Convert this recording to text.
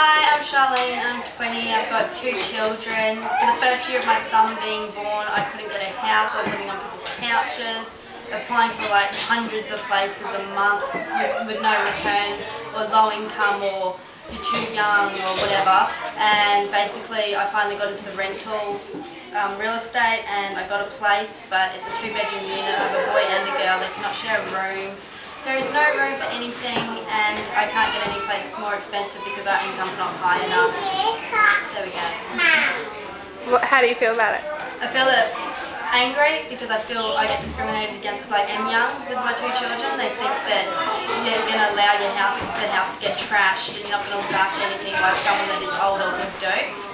Hi, I'm Charlene. I'm 20. I've got two children. For the first year of my son being born, I couldn't get a house. I was living on people's couches, applying for like hundreds of places a month with, with no return or low income or you're too young or whatever. And basically, I finally got into the rental um, real estate and I got a place, but it's a two bedroom unit. I have a boy and a girl. They cannot share a room. There is no room for anything and I can't get any place more expensive because our income's not high enough. There we go. What, how do you feel about it? I feel that angry because I feel I get discriminated against because I am young with my two children. They think that you're going to allow your house, the house to get trashed and you're not going to look after anything like someone that is older would do.